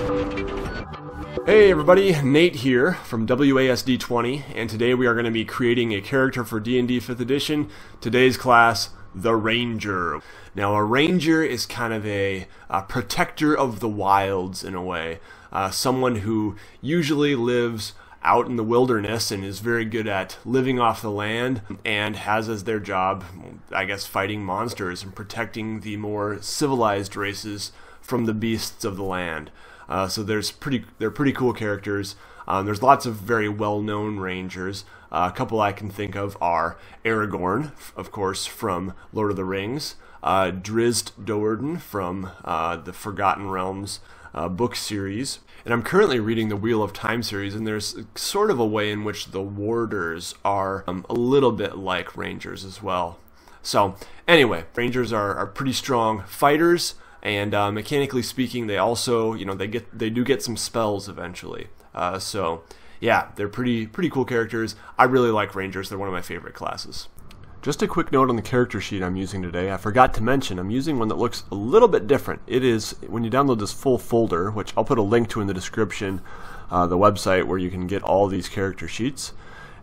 Hey everybody, Nate here from WASD20, and today we are going to be creating a character for D&D 5th edition. Today's class, the Ranger. Now a Ranger is kind of a, a protector of the wilds in a way. Uh, someone who usually lives out in the wilderness and is very good at living off the land and has as their job, I guess, fighting monsters and protecting the more civilized races from the beasts of the land. Uh, so there's pretty they're pretty cool characters. Um, there's lots of very well-known rangers. Uh, a couple I can think of are Aragorn, of course, from Lord of the Rings, uh, Drizzt Do'Urden from uh, the Forgotten Realms uh, book series, and I'm currently reading the Wheel of Time series, and there's sort of a way in which the Warders are um, a little bit like Rangers as well. So anyway, Rangers are, are pretty strong fighters and uh, mechanically speaking, they also, you know, they get they do get some spells eventually. Uh, so yeah, they're pretty pretty cool characters. I really like Rangers. They're one of my favorite classes. Just a quick note on the character sheet I'm using today. I forgot to mention I'm using one that looks a little bit different. It is when you download this full folder, which I'll put a link to in the description, uh, the website where you can get all these character sheets.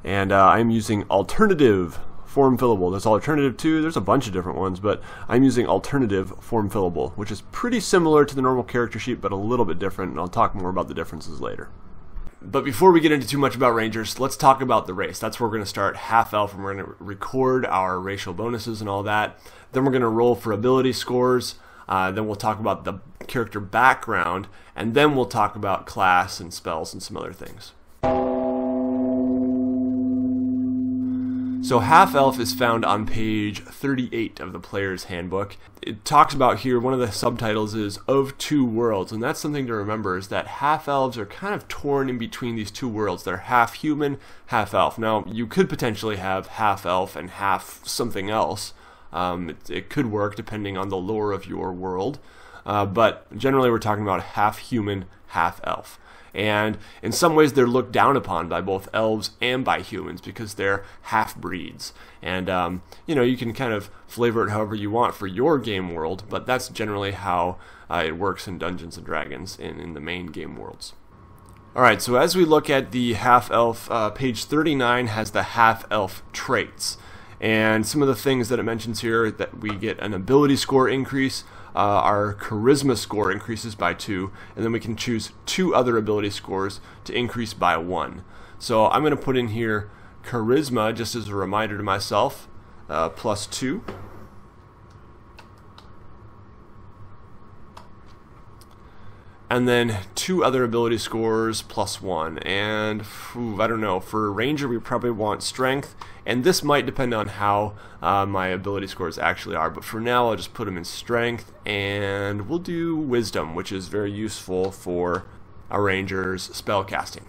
And uh, I'm using alternative form fillable. There's alternative 2, there's a bunch of different ones, but I'm using alternative form fillable, which is pretty similar to the normal character sheet, but a little bit different, and I'll talk more about the differences later. But before we get into too much about Rangers, let's talk about the race. That's where we're going to start half elf, and we're going to record our racial bonuses and all that. Then we're going to roll for ability scores. Uh, then we'll talk about the character background, and then we'll talk about class and spells and some other things. So Half Elf is found on page 38 of the player's handbook. It talks about here, one of the subtitles is Of Two Worlds, and that's something to remember is that half elves are kind of torn in between these two worlds. They're half human, half elf. Now, you could potentially have half elf and half something else. Um, it, it, could work depending on the lore of your world, uh, but generally we're talking about half human, half elf and in some ways they're looked down upon by both elves and by humans because they're half breeds. And um, you know you can kind of flavor it however you want for your game world, but that's generally how uh, it works in Dungeons and Dragons in, in the main game worlds. Alright, so as we look at the half elf, uh, page 39 has the half elf traits. And some of the things that it mentions here that we get an ability score increase, uh, our charisma score increases by two, and then we can choose two other ability scores to increase by one. So I'm going to put in here charisma just as a reminder to myself, uh, plus two. And then two other ability scores plus one. And I don't know, for a Ranger we probably want Strength, and this might depend on how uh, my ability scores actually are, but for now I'll just put them in Strength, and we'll do Wisdom, which is very useful for a Ranger's spell casting.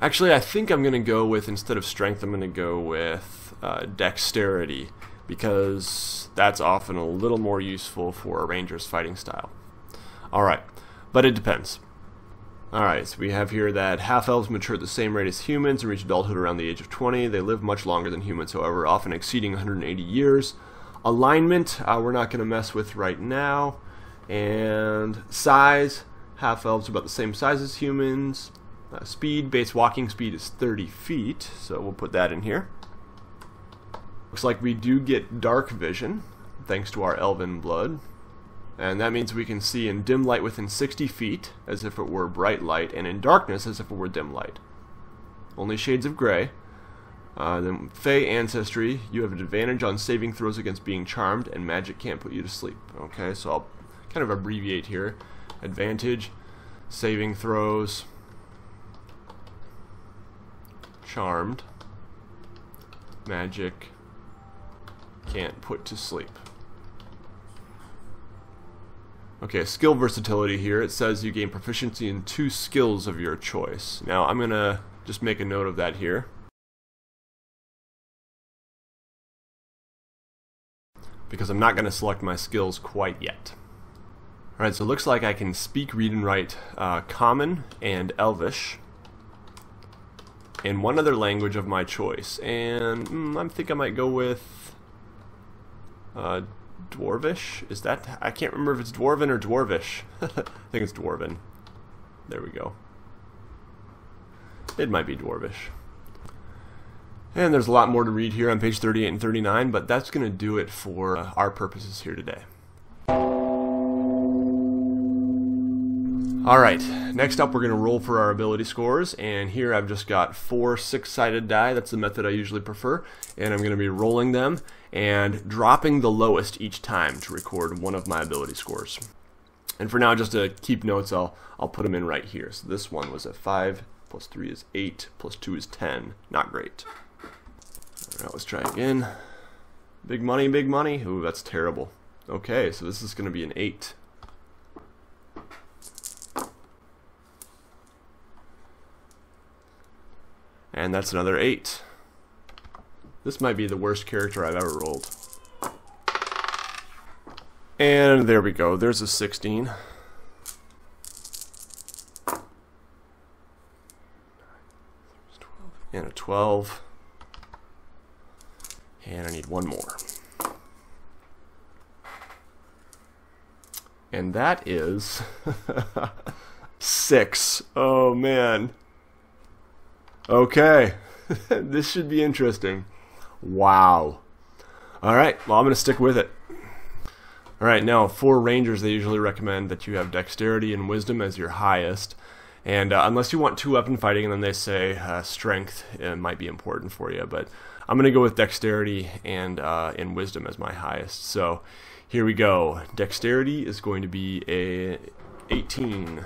Actually, I think I'm going to go with, instead of Strength, I'm going to go with uh, Dexterity, because that's often a little more useful for a Ranger's fighting style. Alright, but it depends. Alright, so we have here that half-elves mature at the same rate as humans and reach adulthood around the age of 20. They live much longer than humans, however, often exceeding 180 years. Alignment, uh, we're not going to mess with right now. And size, half-elves are about the same size as humans. Uh, speed, base walking speed is 30 feet, so we'll put that in here. Looks like we do get dark vision, thanks to our elven blood and that means we can see in dim light within 60 feet as if it were bright light and in darkness as if it were dim light. Only shades of gray. Uh, then Fey ancestry, you have an advantage on saving throws against being charmed, and magic can't put you to sleep. Okay, so I'll kind of abbreviate here. Advantage, saving throws, charmed, magic can't put to sleep. Okay, skill versatility here. It says you gain proficiency in two skills of your choice. Now, I'm going to just make a note of that here. Because I'm not going to select my skills quite yet. Alright, so it looks like I can speak, read, and write uh, Common and Elvish. And one other language of my choice. And mm, I think I might go with uh, Dwarvish? Is that... I can't remember if it's Dwarven or Dwarvish. I think it's Dwarven. There we go. It might be Dwarvish. And there's a lot more to read here on page 38 and 39, but that's going to do it for uh, our purposes here today. Alright, next up we're going to roll for our ability scores, and here I've just got four six-sided die, that's the method I usually prefer, and I'm going to be rolling them and dropping the lowest each time to record one of my ability scores. And for now, just to keep notes, I'll, I'll put them in right here. So this one was a 5, plus 3 is 8, plus 2 is 10. Not great. Alright, let's try again. Big money, big money. Ooh, that's terrible. Okay, so this is going to be an 8. And that's another 8. This might be the worst character I've ever rolled. And there we go. There's a 16. And a 12. And I need one more. And that is 6. Oh man. Okay. this should be interesting. Wow. Alright, well I'm going to stick with it. Alright, now for Rangers they usually recommend that you have Dexterity and Wisdom as your highest. And uh, unless you want two weapon fighting, and then they say uh, Strength uh, might be important for you. But I'm going to go with Dexterity and, uh, and Wisdom as my highest. So here we go. Dexterity is going to be a 18.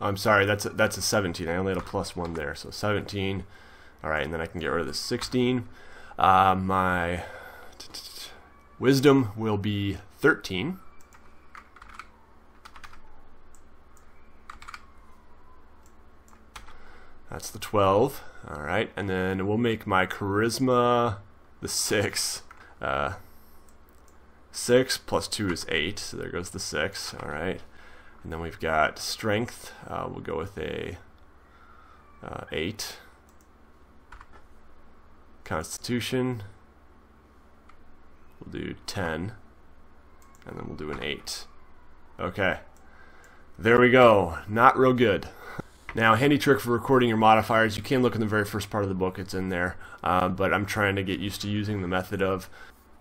I'm sorry, that's a, that's a 17. I only had a plus one there, so 17. All right, and then I can get rid of the 16. Uh, my wisdom will be 13. That's the 12. All right, and then we'll make my charisma the 6. Uh, 6 plus 2 is 8, so there goes the 6. All right. And then we've got strength. Uh, we'll go with a uh, 8. Constitution. We'll do 10. And then we'll do an 8. Okay. There we go. Not real good. Now, handy trick for recording your modifiers, you can look in the very first part of the book, it's in there, uh, but I'm trying to get used to using the method of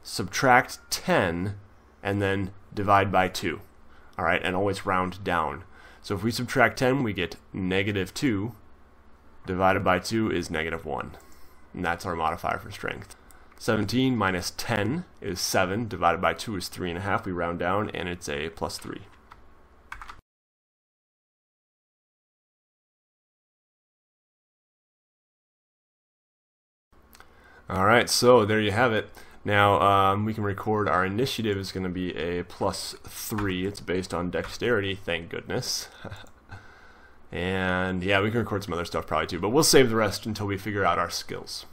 subtract 10 and then divide by 2 all right, and always round down. So if we subtract 10, we get negative 2 divided by 2 is negative 1. And that's our modifier for strength. 17 minus 10 is 7, divided by 2 is 3.5. We round down, and it's a plus 3. Alright, so there you have it. Now, um, we can record our initiative is going to be a plus 3. It's based on dexterity, thank goodness. and yeah, we can record some other stuff probably too, but we'll save the rest until we figure out our skills.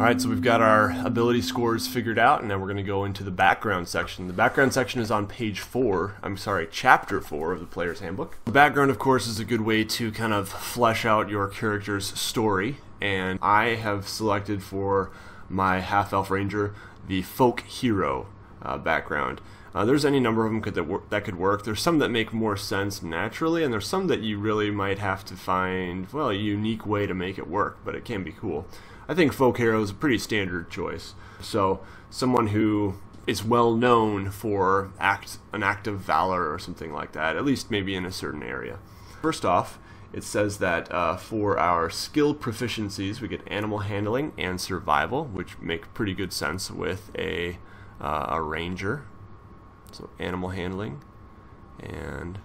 Alright, so we've got our ability scores figured out, and now we're going to go into the background section. The background section is on page 4, I'm sorry, chapter 4 of the Player's Handbook. The background, of course, is a good way to kind of flesh out your character's story, and I have selected for my half-elf ranger the folk hero uh, background. Uh, there's any number of them could, that, wor- that could work. There's some that make more sense naturally, and there's some that you really might have to find, well, a unique way to make it work, but it can be cool. I think folk hero is a pretty standard choice. So someone who is well known for act an act of valor or something like that, at least maybe in a certain area. First off, it says that uh, for our skill proficiencies, we get animal handling and survival, which make pretty good sense with a, uh, a ranger. So animal handling and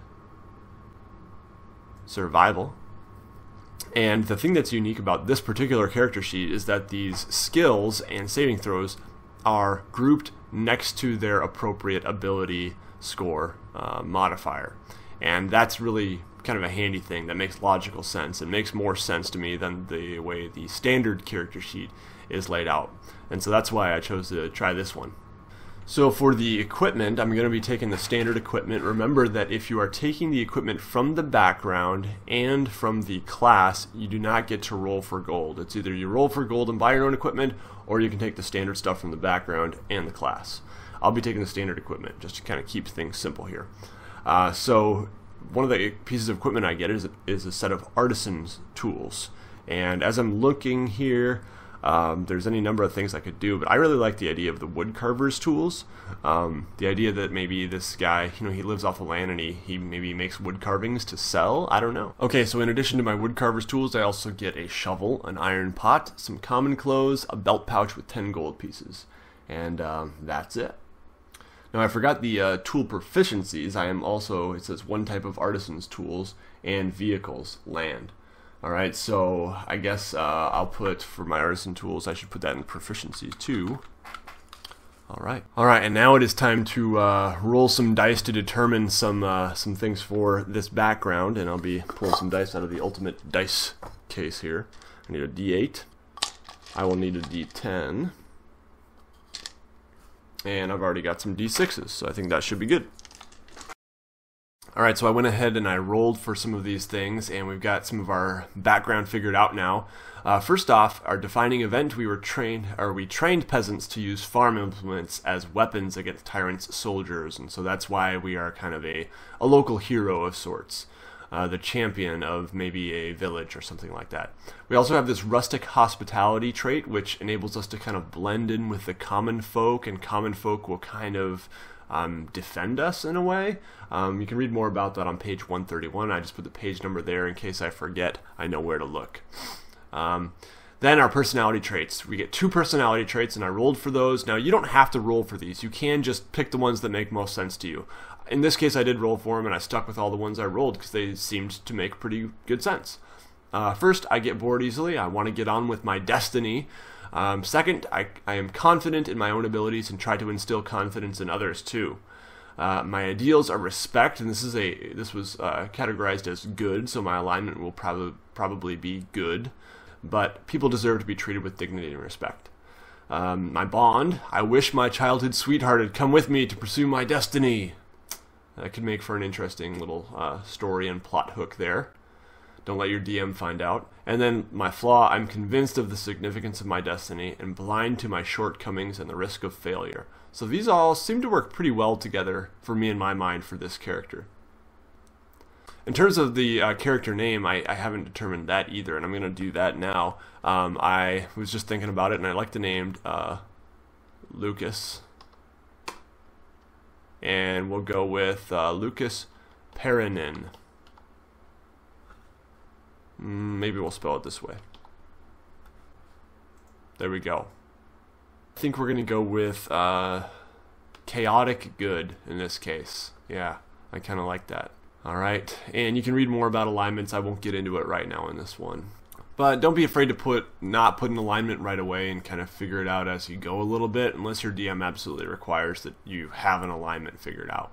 survival and the thing that's unique about this particular character sheet is that these skills and saving throws are grouped next to their appropriate ability score uh, modifier. And that's really kind of a handy thing that makes logical sense. It makes more sense to me than the way the standard character sheet is laid out. And so that's why I chose to try this one. So for the equipment, I'm going to be taking the standard equipment. Remember that if you are taking the equipment from the background and from the class, you do not get to roll for gold. It's either you roll for gold and buy your own equipment, or you can take the standard stuff from the background and the class. I'll be taking the standard equipment just to kind of keep things simple here. Uh, so one of the pieces of equipment I get is is a set of artisan's tools. And as I'm looking here, um, there's any number of things I could do, but I really like the idea of the wood carver's tools. Um, the idea that maybe this guy, you know, he lives off the land and he, he maybe makes wood carvings to sell. I don't know. Okay, so in addition to my wood carver's tools, I also get a shovel, an iron pot, some common clothes, a belt pouch with 10 gold pieces. And um, that's it. Now I forgot the uh, tool proficiencies. I am also, it says one type of artisan's tools and vehicles, land. Alright, so I guess uh, I'll put, for my artisan tools, I should put that in proficiency too. Alright. Alright, and now it is time to uh, roll some dice to determine some uh, some things for this background, and I'll be pulling some dice out of the ultimate dice case here. I need a d8. I will need a d10 and I've already got some d6s, so I think that should be good. Alright, so I went ahead and I rolled for some of these things, and we've got some of our background figured out now. Uh, first off, our defining event, we were trained, or we trained peasants to use farm implements as weapons against tyrants' soldiers, and so that's why we are kind of a, a local hero of sorts uh, the champion of maybe a village or something like that. We also have this rustic hospitality trait, which enables us to kind of blend in with the common folk, and common folk will kind of um, defend us in a way. Um, you can read more about that on page 131. I just put the page number there in case I forget. I know where to look. Um, then our personality traits. We get two personality traits, and I rolled for those. Now, you don't have to roll for these. You can just pick the ones that make most sense to you in this case, I did roll for them, and I stuck with all the ones I rolled because they seemed to make pretty good sense. Uh, first, I get bored easily. I want to get on with my destiny. Um, second, I, I am confident in my own abilities and try to instill confidence in others too. Uh, my ideals are respect, and this is a this was uh, categorized as good, so my alignment will probably probably be good. But people deserve to be treated with dignity and respect. Um, my bond, I wish my childhood sweetheart had come with me to pursue my destiny. That could make for an interesting little uh, story and plot hook there. Don't let your DM find out. And then my flaw I'm convinced of the significance of my destiny and blind to my shortcomings and the risk of failure. So these all seem to work pretty well together for me in my mind for this character. In terms of the uh, character name, I, I, haven't determined that either, and I'm going to do that now. Um, I was just thinking about it, and I like the name uh, Lucas and we'll go with uh, Lucas Perenin. Mm, maybe we'll spell it this way. There we go. I think we're going to go with uh, chaotic good in this case. Yeah, I kind of like that. All right, and you can read more about alignments. I won't get into it right now in this one. But don't be afraid to put not put an alignment right away and kind of figure it out as you go a little bit, unless your DM absolutely requires that you have an alignment figured out.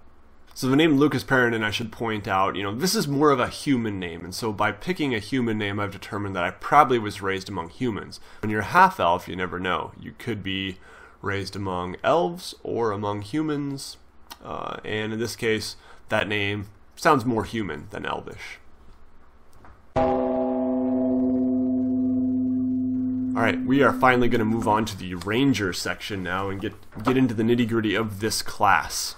So the name Lucas Perrin, and I should point out, you know, this is more of a human name, and so by picking a human name, I've determined that I probably was raised among humans. When you're half elf, you never know. You could be raised among elves or among humans, uh, and in this case, that name sounds more human than elvish. Alright, we are finally going to move on to the Ranger section now and get, get into the nitty gritty of this class.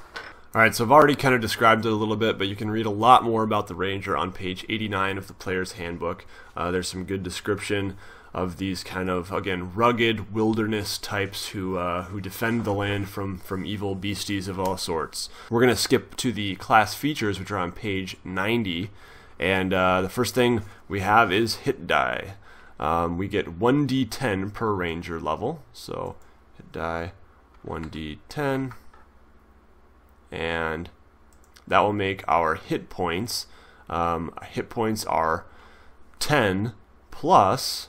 Alright, so I've already kind of described it a little bit, but you can read a lot more about the Ranger on page 89 of the Player's Handbook. Uh, there's some good description of these kind of, again, rugged wilderness types who, uh, who defend the land from, from evil beasties of all sorts. We're going to skip to the class features, which are on page 90. And uh, the first thing we have is hit die. Um, we get 1d10 per ranger level. So hit die 1d10. And that will make our hit points. Um, hit points are 10 plus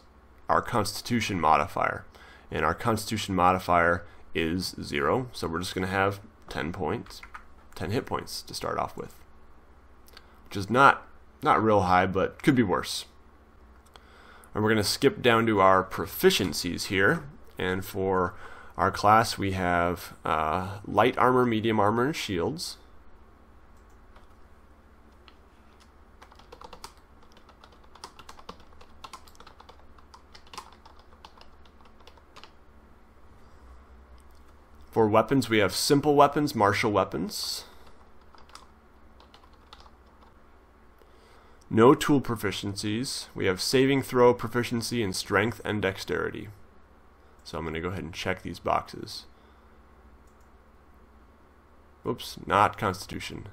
our constitution modifier. And our constitution modifier is 0. So we're just going to have 10 points, 10 hit points to start off with. Which is not not real high, but could be worse. And we're going to skip down to our proficiencies here. And for our class, we have uh, light armor, medium armor, and shields. For weapons, we have simple weapons, martial weapons. no tool proficiencies. We have saving throw proficiency in strength and dexterity. So I'm going to go ahead and check these boxes. Oops, not constitution.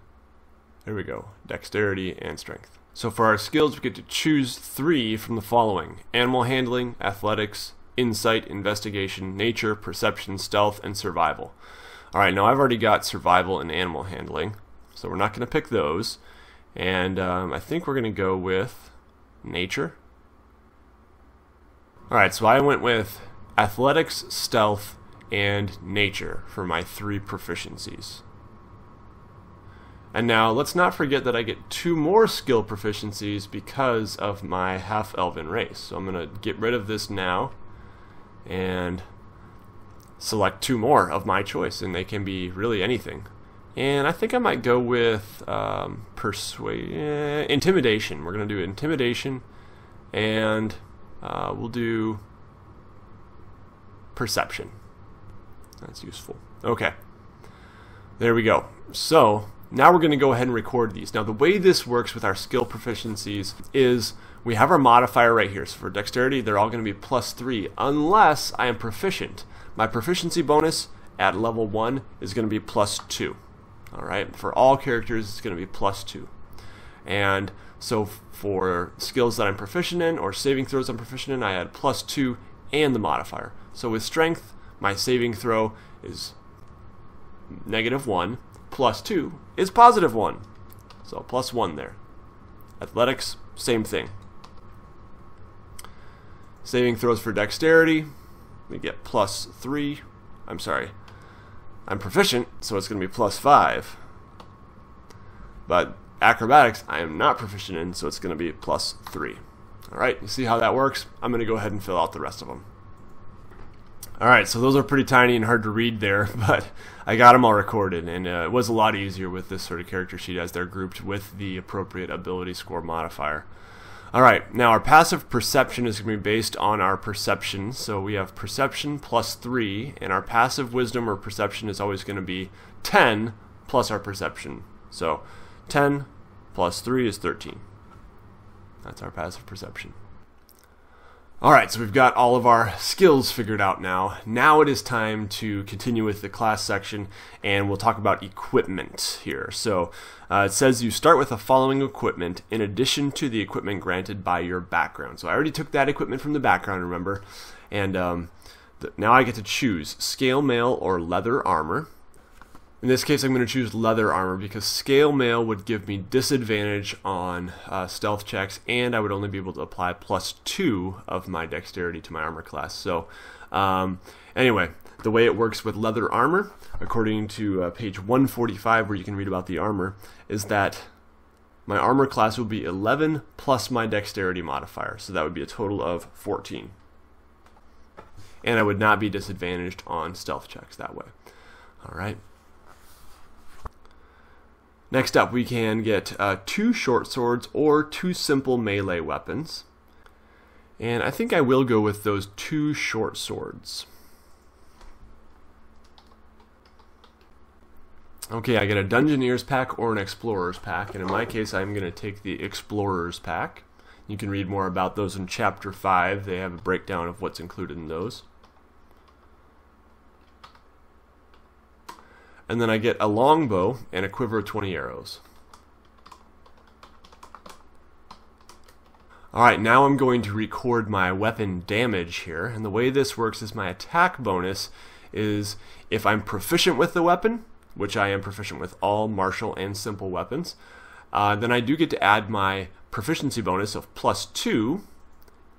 There we go. Dexterity and strength. So for our skills, we get to choose three from the following. Animal handling, athletics, insight, investigation, nature, perception, stealth, and survival. Alright, now I've already got survival and animal handling, so we're not going to pick those. And um, I think we're going to go with nature. Alright, so I went with athletics, stealth, and nature for my three proficiencies. And now let's not forget that I get two more skill proficiencies because of my half elven race. So I'm going to get rid of this now and select two more of my choice, and they can be really anything. And I think I might go with um, persuade, eh, intimidation. We're going to do intimidation, and uh, we'll do perception. That's useful. Okay. There we go. So now we're going to go ahead and record these. Now the way this works with our skill proficiencies is we have our modifier right here. So for dexterity, they're all going to be plus 3 unless I am proficient. My proficiency bonus at level 1 is going to be plus 2. Alright, for all characters it's going to be plus 2. And so for skills that I'm proficient in or saving throws I'm proficient in, I add plus 2 and the modifier. So with strength, my saving throw is negative 1 plus 2 is positive 1. So plus 1 there. Athletics, same thing. Saving throws for dexterity, we get plus 3. I'm sorry. I'm proficient, so it's going to be plus 5. But acrobatics, I am not proficient in, so it's going to be plus 3. Alright, you see how that works? I'm going to go ahead and fill out the rest of them. Alright, so those are pretty tiny and hard to read there, but I got them all recorded, and uh, it was a lot easier with this sort of character sheet as they're grouped with the appropriate ability score modifier. Alright, now our passive perception is going to be based on our perception, so we have perception plus 3, and our passive wisdom or perception is always going to be 10 plus our perception. So 10 plus 3 is 13. That's our passive perception. Alright, so we've got all of our skills figured out now. Now it is time to continue with the class section and we'll talk about equipment here. So uh, it says you start with the following equipment in addition to the equipment granted by your background. So I already took that equipment from the background, remember? And um, now I get to choose scale mail or leather armor. In this case, I'm going to choose leather armor because scale mail would give me disadvantage on uh, stealth checks, and I would only be able to apply plus two of my dexterity to my armor class. So, um, anyway, the way it works with leather armor, according to uh, page 145, where you can read about the armor, is that my armor class will be 11 plus my dexterity modifier. So that would be a total of 14. And I would not be disadvantaged on stealth checks that way. All right. Next up, we can get uh, two short swords or two simple melee weapons. And I think I will go with those two short swords. Okay, I get a Dungeoneer's pack or an Explorer's pack, and in my case, I'm going to take the Explorer's pack. You can read more about those in Chapter 5. They have a breakdown of what's included in those. And then I get a longbow and a quiver of 20 arrows. Alright, now I'm going to record my weapon damage here, and the way this works is my attack bonus is if I'm proficient with the weapon, which I am proficient with all martial and simple weapons, uh, then I do get to add my proficiency bonus of plus 2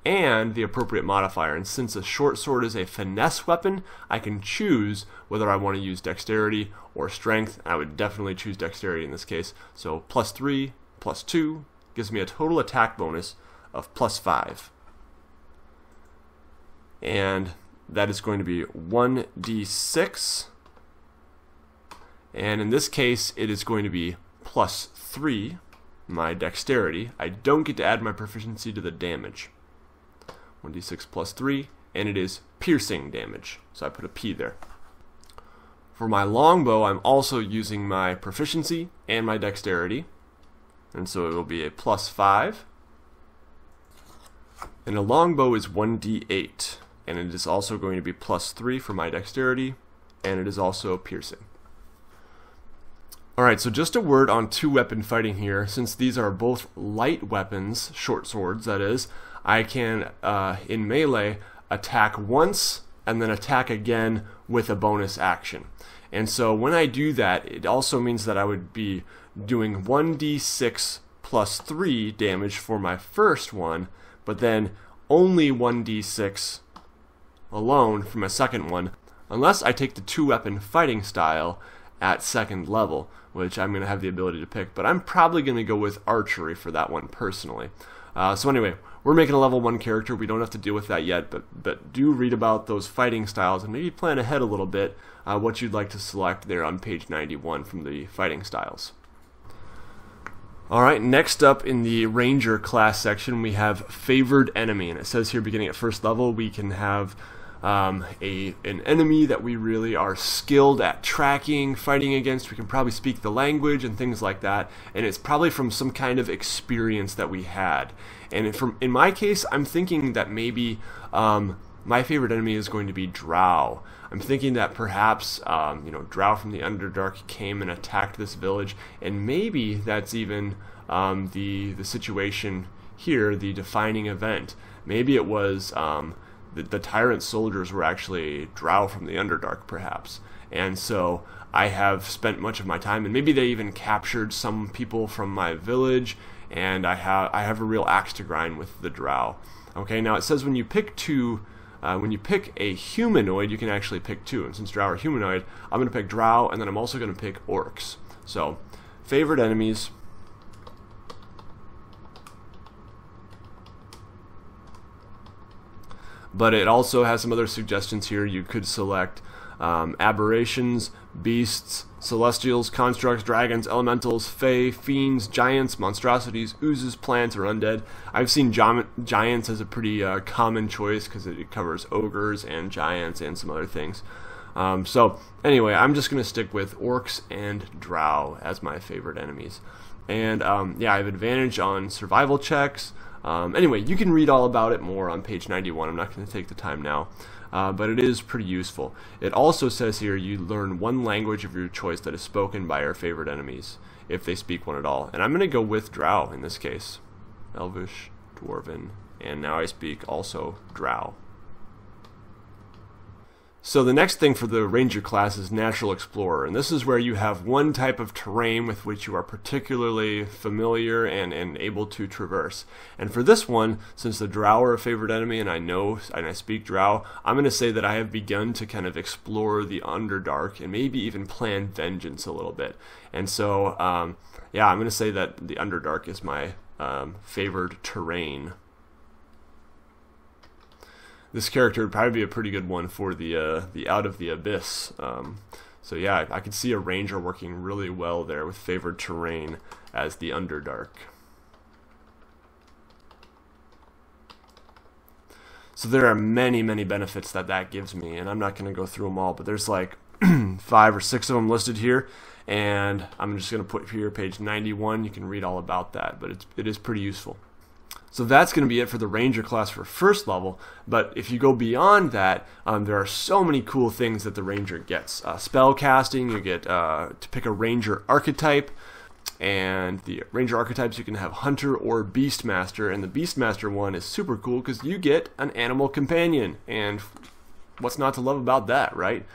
and the appropriate modifier. And since a short sword is a finesse weapon, I can choose whether I want to use dexterity or strength. I would definitely choose dexterity in this case. So plus 3, plus 2 gives me a total attack bonus of plus 5. And that is going to be 1d6. And in this case, it is going to be plus 3, my dexterity. I don't get to add my proficiency to the damage. 1d6 plus 3, and it is piercing damage. So I put a P there. For my longbow, I'm also using my proficiency and my dexterity. and so it will be a plus 5. And a longbow is 1d8, and it is also going to be plus 3 for my dexterity, and it is also piercing. Alright, so just a word on two weapon fighting here. Since these are both light weapons, short swords that is, I can, uh, in melee, attack once and then attack again with a bonus action. And so when I do that, it also means that I would be doing 1d6 plus 3 damage for my first one, but then only 1d6 alone for my second one, unless I take the two weapon fighting style at second level, which I'm going to have the ability to pick, but I'm probably going to go with archery for that one personally. Uh, so anyway, we're making a level 1 character, we don't have to deal with that yet, but, but do read about those fighting styles and maybe plan ahead a little bit uh, what you'd like to select there on page 91 from the fighting styles. Alright, next up in the Ranger class section we have Favored Enemy, and it says here beginning at first level we can have um, a an enemy that we really are skilled at tracking, fighting against. We can probably speak the language and things like that, and it's probably from some kind of experience that we had. And from in my case, I'm thinking that maybe um, my favorite enemy is going to be Drow. I'm thinking that perhaps um, you know Drow from the Underdark came and attacked this village, and maybe that's even um, the the situation here, the defining event. Maybe it was um, the, the tyrant soldiers were actually drow from the Underdark, perhaps. And so I have spent much of my time, and maybe they even captured some people from my village, and I have I have a real axe to grind with the drow. Okay, now it says when you pick two, uh, when you pick a humanoid, you can actually pick two. And since drow are humanoid, I'm going to pick drow, and then I'm also going to pick orcs. So, favorite enemies. but it also has some other suggestions here. You could select um, aberrations, beasts, celestials, constructs, dragons, elementals, fey, fiends, giants, monstrosities, oozes, plants, or undead. I've seen giants as a pretty uh, common choice because it covers ogres and giants and some other things. Um, so anyway, I'm just going to stick with orcs and drow as my favorite enemies. And um, yeah, I have advantage on survival checks. Um, anyway, you can read all about it more on page 91. I'm not going to take the time now. Uh, but it is pretty useful. It also says here you learn one language of your choice that is spoken by your favorite enemies, if they speak one at all. And I'm going to go with Drow in this case. Elvish, Dwarven, and now I speak also Drow. So the next thing for the Ranger class is Natural Explorer, and this is where you have one type of terrain with which you are particularly familiar and, and able to traverse. And for this one, since the Drow are a favorite enemy and I know and I speak Drow, I'm going to say that I have begun to kind of explore the Underdark and maybe even plan vengeance a little bit. And so, um, yeah, I'm going to say that the Underdark is my um, favored terrain this character would probably be a pretty good one for the uh, the Out of the Abyss. Um, so yeah, I, I could see a ranger working really well there with favored terrain as the Underdark. So there are many, many benefits that that gives me, and I'm not going to go through them all, but there's like five or six of them listed here, and I'm just going to put here page 91. You can read all about that, but it's, it is pretty useful. So that's going to be it for the Ranger class for first level. But if you go beyond that, um, there are so many cool things that the Ranger gets. Uh, spell casting, you get uh, to pick a Ranger archetype. And the Ranger archetypes, you can have Hunter or Beastmaster. And the Beastmaster one is super cool because you get an animal companion. And what's not to love about that, right?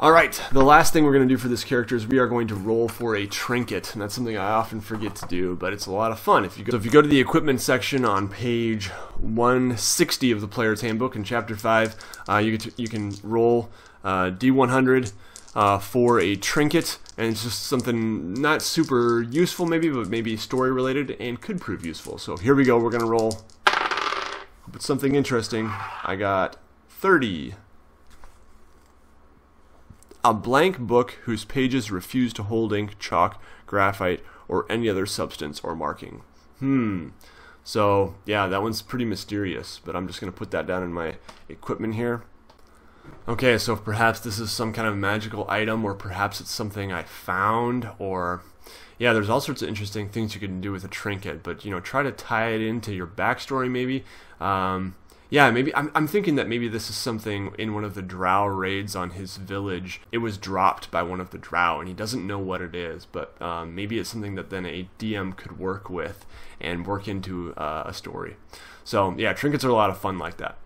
Alright, the last thing we're going to do for this character is we are going to roll for a trinket, and that's something I often forget to do, but it's a lot of fun. If you go, so if you go to the equipment section on page 160 of the Player's Handbook in Chapter 5, uh, you, to, you can roll uh, D100 uh, for a trinket, and it's just something not super useful maybe, but maybe story related, and could prove useful. So here we go, we're going to roll. But something interesting, I got 30 a blank book whose pages refuse to hold ink, chalk, graphite, or any other substance or marking. Hmm. So, yeah, that one's pretty mysterious, but I'm just going to put that down in my equipment here. Okay, so perhaps this is some kind of magical item, or perhaps it's something I found, or yeah, there's all sorts of interesting things you can do with a trinket, but you know, try to tie it into your backstory maybe. Um, yeah, maybe I'm, I'm thinking that maybe this is something in one of the drow raids on his village. It was dropped by one of the drow, and he doesn't know what it is, but um, maybe it's something that then a DM could work with and work into uh, a story. So yeah, trinkets are a lot of fun like that.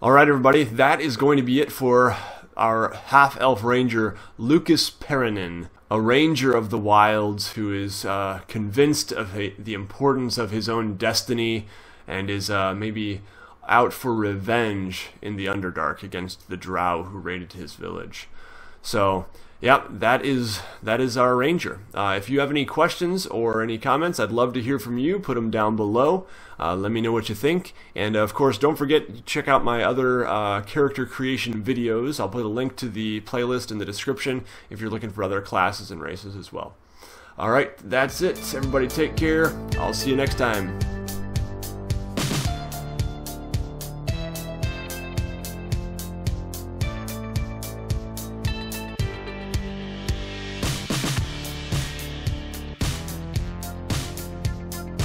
All right, everybody, that is going to be it for our half elf ranger, Lucas Perenin, a ranger of the wilds who is uh, convinced of the importance of his own destiny and is uh, maybe out for revenge in the Underdark against the drow who raided his village. So, yeah, that is that is our ranger. Uh, if you have any questions or any comments, I'd love to hear from you. Put them down below. Uh, let me know what you think. And of course, don't forget to check out my other uh, character creation videos. I'll put a link to the playlist in the description if you're looking for other classes and races as well. All right, that's it. Everybody take care. I'll see you next time.